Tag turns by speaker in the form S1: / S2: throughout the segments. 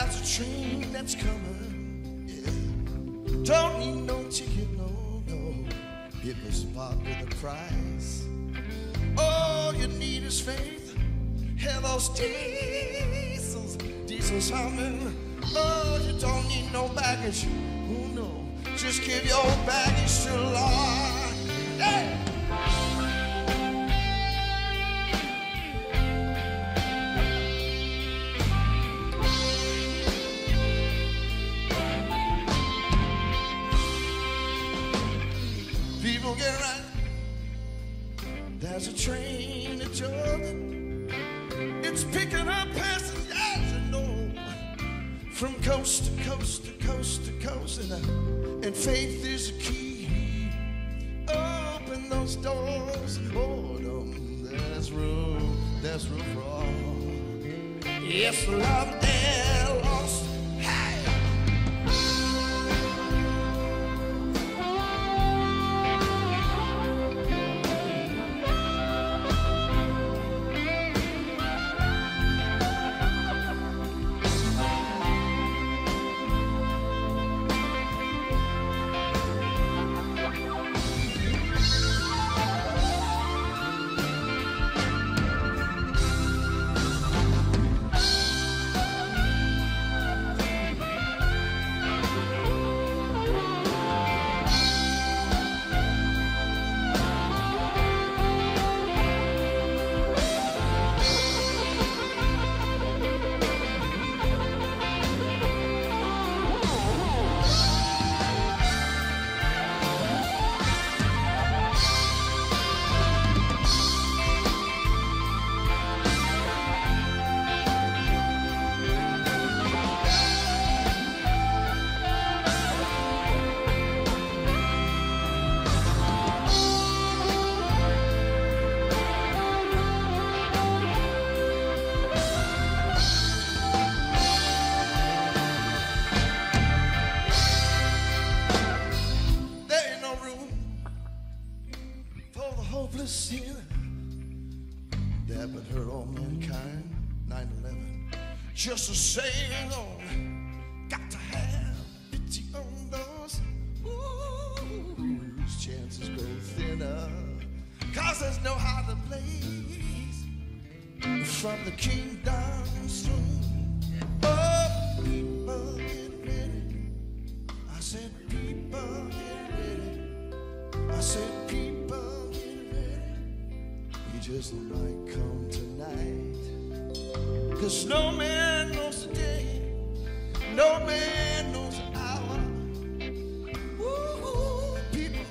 S1: There's a train that's coming. Yeah. Don't need no ticket, no, no. It was bought with a price. All you need is faith. Hear those diesels, diesels humming. Oh, you don't need no baggage. Oh no, just give your baggage to the Lord. Yeah. There's a train at Jordan. It's picking up passengers, you know, from coast to coast to coast to coast. And, uh, and faith is the key. Open those doors and boredom. There's room, there's room for all. Yes, love sinner that would hurt all mankind. 9/11, just a saying on. Got to have pity on those whose chances go thinner. Cause there's no higher place from the kingdom's throne. Oh, people get ready. I said, people get ready. I said, people just might come tonight. Cause no man knows the day, no man knows the hour. Woo, people,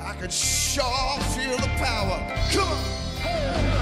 S1: I could sure feel the power. Come on.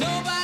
S1: Nobody